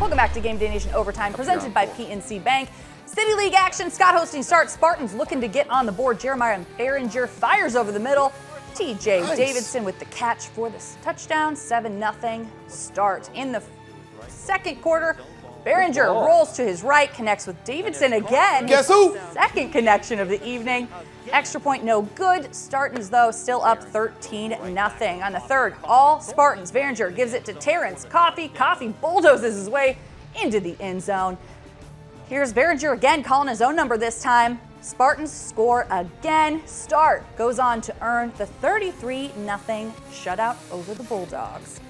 Welcome back to Game Day Nation Overtime, presented by PNC Bank. City League action, Scott hosting start. Spartans looking to get on the board. Jeremiah Behringer fires over the middle. TJ Nice. Davidson with the catch for the touchdown. 7 0 start. In the second quarter, Behringer rolls to his right, connects with Davidson again. Guess who? Second connection of the evening. Extra point no good. Spartans, though, still up 13 nothing. On the third, all Spartans. Behringer gives it to Terrence Coffee. Coffee bulldozes his way into the end zone. Here's Behringer again calling his own number this time. Spartans score again. Start goes on to earn the 33 0 shutout over the Bulldogs.